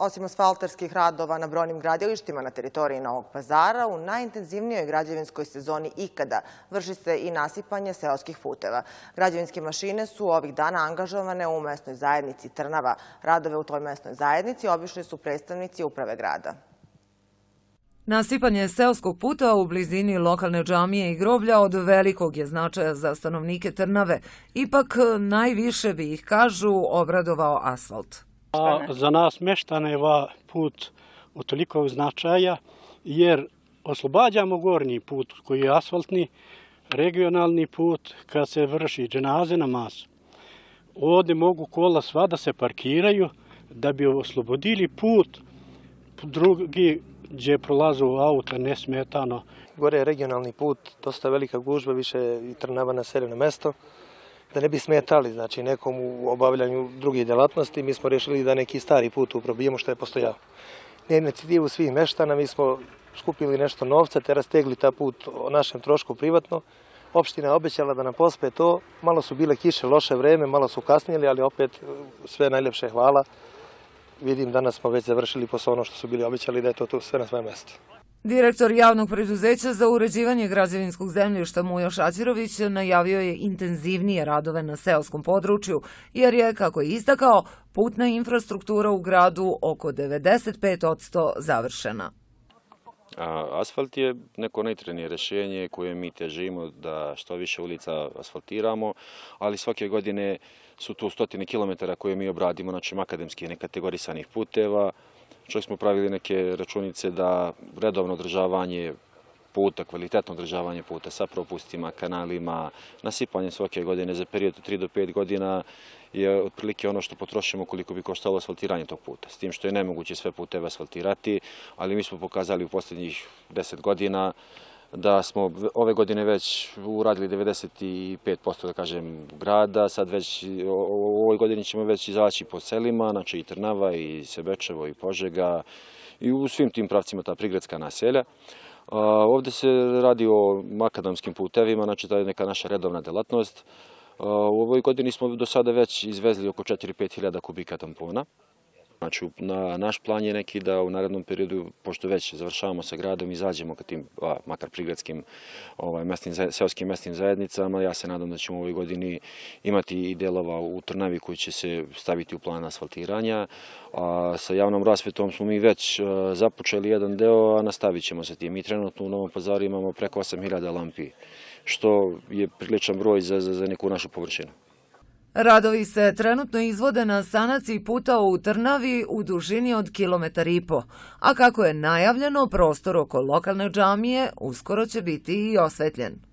Osim asfaltarskih radova na brojnim gradilištima na teritoriji Novog pazara, u najintenzivnijoj građevinskoj sezoni ikada vrši se i nasipanje seoskih puteva. Građevinske mašine su ovih dana angažovane u mesnoj zajednici Trnava. Radove u toj mesnoj zajednici obišli su predstavnici uprave grada. Nasipanje seoskog puta u blizini lokalne džamije i groblja od velikog je značaja za stanovnike Trnave. Ipak najviše bi ih, kažu, obradovao asfalt. A za nas meštane je put od toliko značaja, jer oslobađamo gornji put koji je asfaltni, regionalni put kad se vrši dženaze na masu. Ovde mogu kola sva da se parkiraju da bi oslobodili put drugi gdje prolazu auta nesmetano. Gore je regionalni put, dosta velika gužba, više i Trnava naseljeno mesto da ne bi smetali znači, nekom u obavljanju drugih delatnosti, mi smo rešili da neki stari put uprobijemo što je postojao. Na inicijativu svih meštana mi smo skupili nešto novca te rastegli ta put o našem trošku privatno. Opština je obećala da nam pospe to. Malo su bile kiše, loše vreme, malo su kasnijeli, ali opet sve najljepše hvala. Vidim danas smo već završili posao ono što su bili obećali da je to, to sve na svoje mesto. Direktor javnog preduzeća za uređivanje građevinskog zemljišta Mujo Šacirović najavio je intenzivnije radove na seoskom području, jer je, kako je istakao, putna infrastruktura u gradu oko 95% završena. Asfalt je neko najtrenije rešenje koje mi težimo da što više ulica asfaltiramo, ali svake godine su tu stotine kilometara koje mi obradimo, znači akademskih nekategorisanih puteva, Čak smo pravili neke računice da redovno održavanje puta, kvalitetno održavanje puta sa propustima, kanalima, nasipanje svake godine za period od 3 do 5 godina je otprilike ono što potrošimo koliko bi koštalo asfaltiranje tog puta. S tim što je nemoguće sve puteve asfaltirati, ali mi smo pokazali u poslednjih 10 godina da smo ove godine već uradili 95% da kažem grada, sad već u ovoj godini ćemo već izaći po selima, znači i Trnava i Sebečevo i Požega i u svim tim pravcima ta prigradska naselja. Ovde se radi o makadamskim putevima, znači to je neka naša redovna delatnost. U ovoj godini smo do sada već izvezli oko 4-5 hiljada kubika tampona. Znači, na, naš plan je neki da u narednom periodu, pošto već završavamo sa gradom, izađemo ka tim, a, makar prigradskim, ovaj, mesnim, seoskim mesnim zajednicama. Ja se nadam da ćemo u ovoj godini imati i delova u Trnavi koji će se staviti u plan asfaltiranja. A sa javnom rasvetom smo mi već započeli jedan deo, a nastavit ćemo sa tim. Mi trenutno u Novom pazaru imamo preko 8000 lampi, što je priličan broj za, za, za neku našu površinu. Radovi se trenutno izvode na sanaciji puta u Trnavi u dužini od kilometar i po, a kako je najavljeno, prostor oko lokalne džamije uskoro će biti i osvetljen.